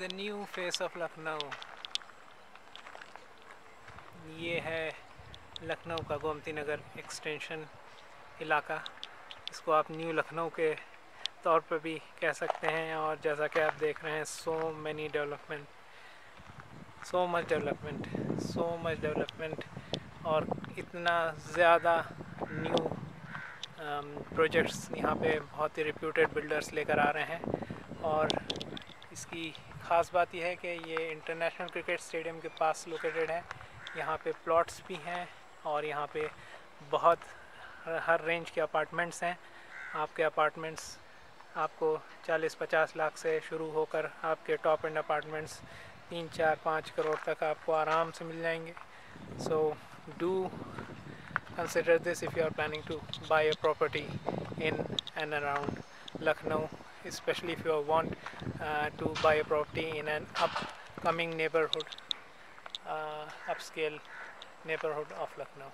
The new face of Lucknow ये है लखनऊ का गोमती नगर एक्सटेंशन इलाका। इसको आप न्यू लखनऊ के तौर पर भी कह सकते हैं और जैसा कि आप देख रहे हैं so many development so much development so much development और इतना ज़्यादा न्यू प्रोजेक्ट्स यहाँ पे बहुत ही रिप्यूटेड बिल्डर्स लेकर आ रहे हैं और इसकी ख़ास बात यह है कि ये इंटरनेशनल क्रिकेट स्टेडियम के पास लोकेटेड है। यहाँ पे प्लॉट्स भी हैं और यहाँ पे बहुत हर रेंज के अपार्टमेंट्स हैं। आपके अपार्टमेंट्स आपको 40-50 लाख से शुरू होकर आपके टॉप एंड अपार्टमेंट्स तीन, चार, पाँच करोड़ तक आपको आराम से मिल जाएँगे। So do consider this if you are planning to buy a property in and around Lucknow especially if you want uh, to buy a property in an upcoming neighborhood uh, upscale neighborhood of Lucknow